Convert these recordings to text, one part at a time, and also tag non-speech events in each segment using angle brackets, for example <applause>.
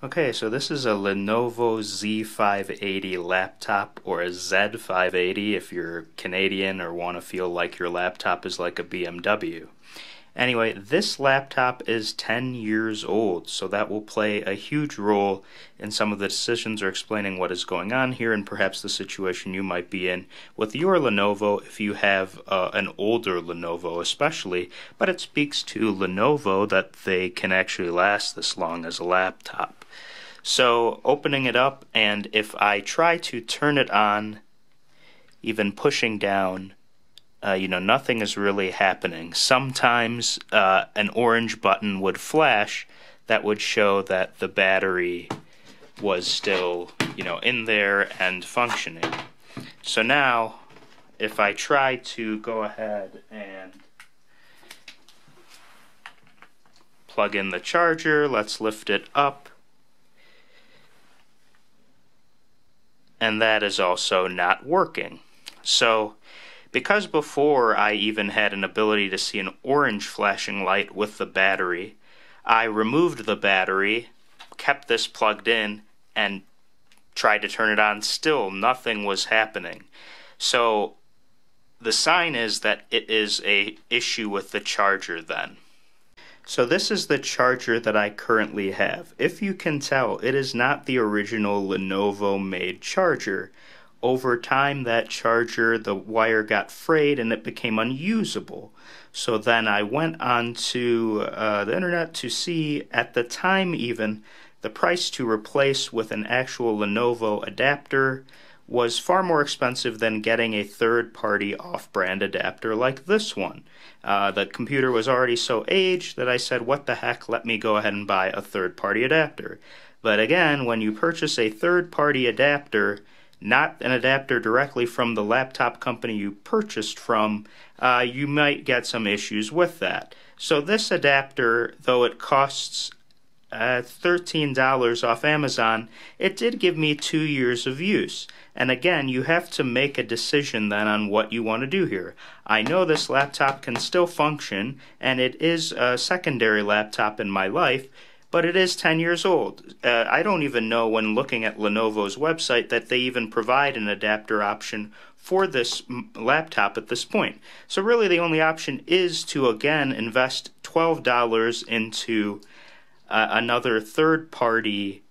Okay, so this is a Lenovo Z580 laptop or a Z580 if you're Canadian or want to feel like your laptop is like a BMW. Anyway, this laptop is 10 years old, so that will play a huge role in some of the decisions or explaining what is going on here and perhaps the situation you might be in with your Lenovo if you have uh, an older Lenovo, especially. But it speaks to Lenovo that they can actually last this long as a laptop. So, opening it up, and if I try to turn it on, even pushing down, uh, you know, nothing is really happening. Sometimes uh, an orange button would flash that would show that the battery was still, you know, in there and functioning. So now, if I try to go ahead and plug in the charger, let's lift it up. And that is also not working. So because before I even had an ability to see an orange flashing light with the battery, I removed the battery, kept this plugged in, and tried to turn it on. Still, nothing was happening. So the sign is that it is a issue with the charger then. So this is the charger that I currently have. If you can tell, it is not the original Lenovo made charger. Over time that charger the wire got frayed and it became unusable. So then i went on to uh, the internet to see at the time even the price to replace with an actual lenovo adapter was far more expensive than getting a third party off brand adapter like this one. Uh, the computer was already so aged that I said, what the heck, let me go ahead and buy a third party adapter. But again, when you purchase a third party adapter, not an adapter directly from the laptop company you purchased from, uh, you might get some issues with that. So this adapter, though it costs uh, $13 off Amazon, it did give me two years of use. And again, you have to make a decision then on what you want to do here. I know this laptop can still function, and it is a secondary laptop in my life, but it is 10 years old. Uh, I don't even know when looking at Lenovo's website that they even provide an adapter option for this laptop at this point. So really the only option is to again invest $12 into uh, another third-party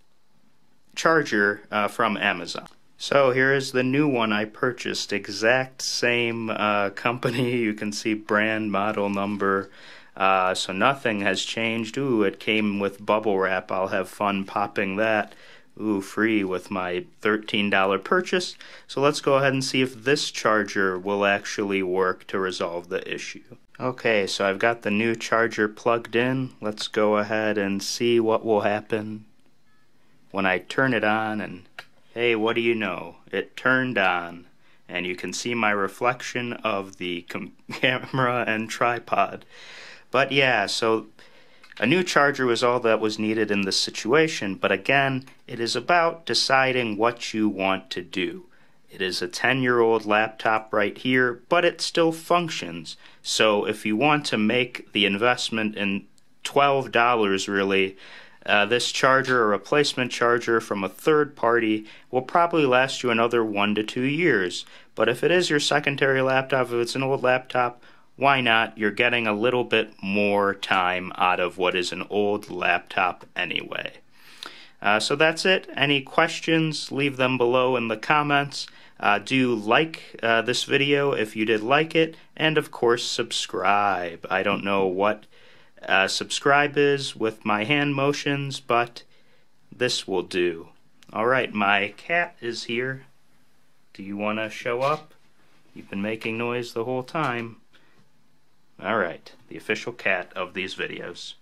charger uh, from Amazon. So here is the new one I purchased, exact same uh, company. <laughs> You can see brand, model number, uh, so nothing has changed. Ooh, it came with bubble wrap. I'll have fun popping that. Ooh, free with my $13 purchase. So let's go ahead and see if this charger will actually work to resolve the issue. Okay, so I've got the new charger plugged in. Let's go ahead and see what will happen when I turn it on and hey, what do you know? It turned on and you can see my reflection of the <laughs> camera and tripod. But yeah, so a new charger was all that was needed in this situation, but again, it is about deciding what you want to do. It is a 10 year old laptop right here, but it still functions. So if you want to make the investment in $12 really, uh, this charger, a replacement charger from a third party, will probably last you another one to two years. But if it is your secondary laptop, if it's an old laptop, why not? You're getting a little bit more time out of what is an old laptop anyway. Uh, so that's it. Any questions, leave them below in the comments. Uh, do like uh, this video if you did like it, and of course, subscribe. I don't know what uh, subscribe is with my hand motions, but this will do. Alright, my cat is here. Do you want to show up? You've been making noise the whole time. Alright, the official cat of these videos.